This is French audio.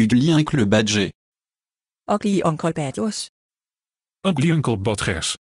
Ugly Uncle Badger. Ugly Uncle Badgers. Ugly Uncle Badgers.